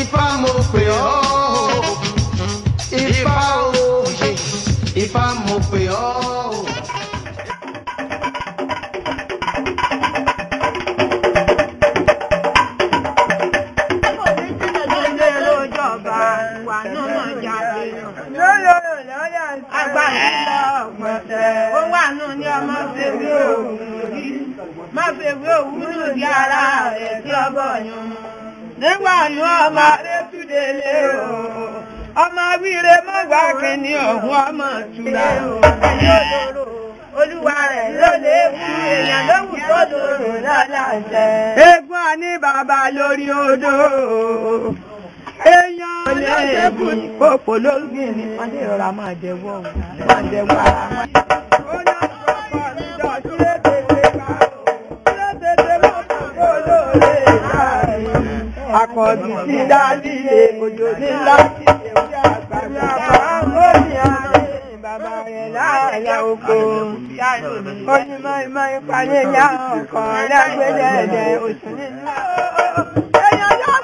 Ifá mo pè ọ́ Ifá òye Ifá mo pè ọ́. Ó wà nù ní ọmọ fèwé òwúrò di ara rẹ̀ tí ọbọ̀ yún. Nù ọmọ Adétúndélé o, ọmọ wíire mọ́gbà kìíní ọ̀hún ọmọ tura o. Ẹni olóró olúwa rẹ̀ ló lè kú èèyàn lóhùn tó lòrò lálàjẹ. Eégún àní bàbá lórí odò. Èèyàn lè kú kókò lórí ní wọ́n lè rọra máa jẹ́wọ́ máa jẹ́wọ́ ara ní Akọ̀bí ti dá líle, òjò ní láti ṣe orí àgbàgbà. Ó ní àárín bàbá rẹ̀ láàyà oko. Ó ní mọ́ ìpàdé yá ọkọ̀ lágbẹ́dẹ̀ẹ̀dẹ̀ oṣù nínú. Èèyàn yóò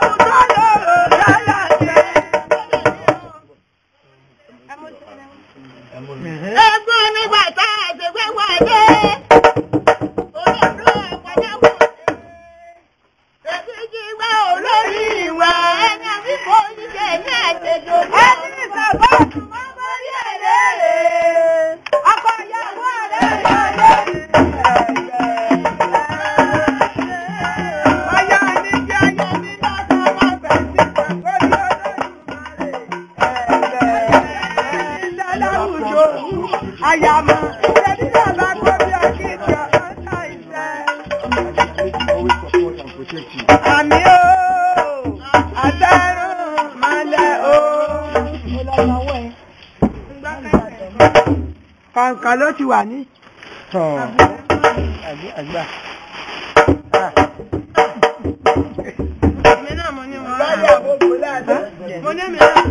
olódùmarè. Àyàmọ̀ ìṣẹ́bí náà bá kó bí akíjọ ọ̀tá ìṣẹ́. Àmì ooo, àtẹrùn malẹ̀ ooo. Kọ̀ǹkọ̀ ló ti wà ní. àgbà. Èmi náà mo ní wọn. Mo ní mi náà.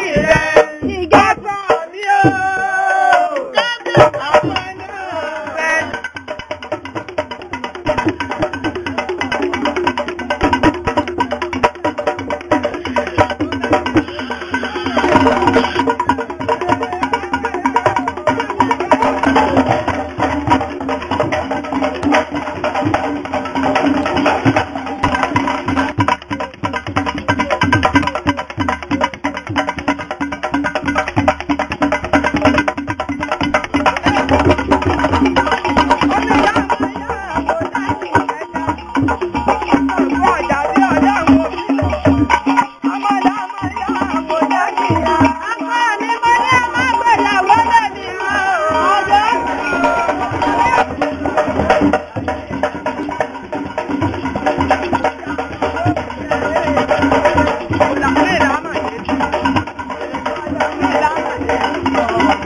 Gracias.